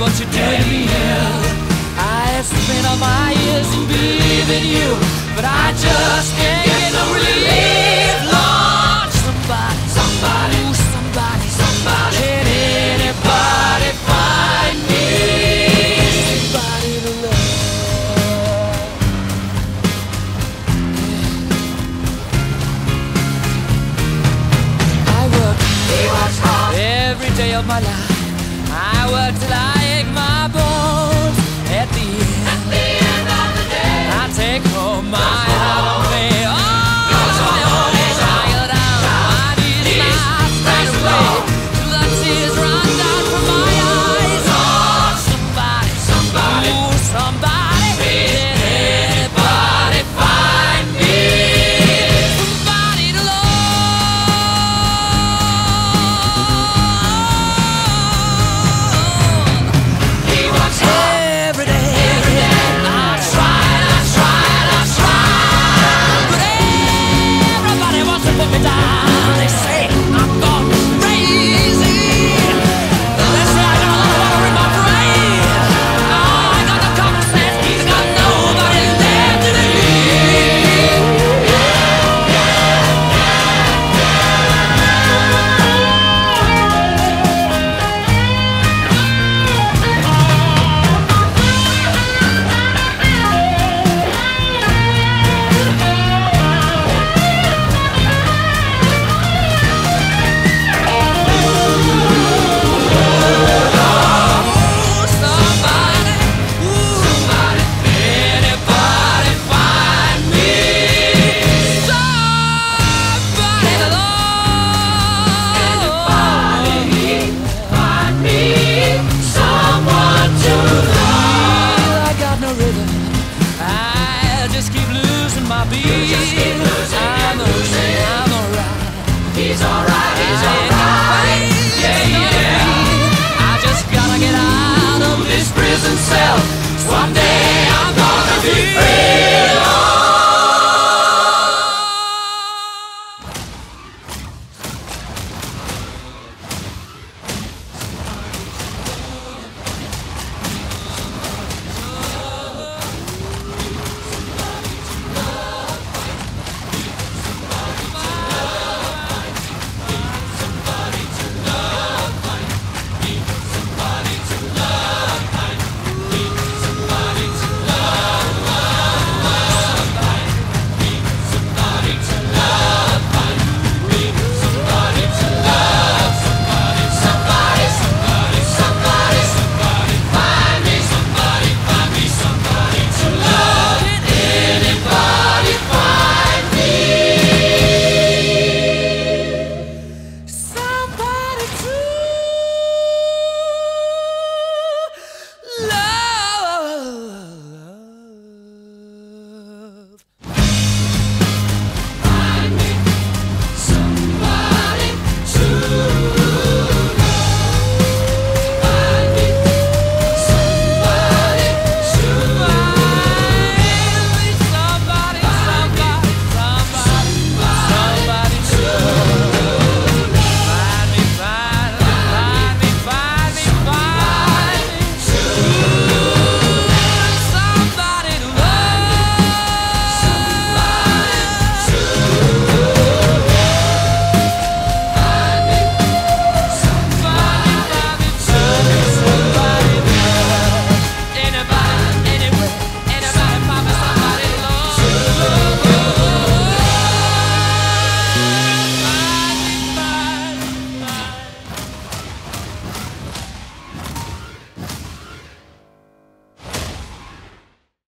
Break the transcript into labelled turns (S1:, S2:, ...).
S1: what you to me? I have spent all my years in believing you, but I just can't get no relief. Lord, somebody, Somebody. ooh, somebody, Somebody. Can anybody find me? Somebody to love. I work He works hard. every day of my life. I worked till I ache my bones. At the end of the day, I take home my.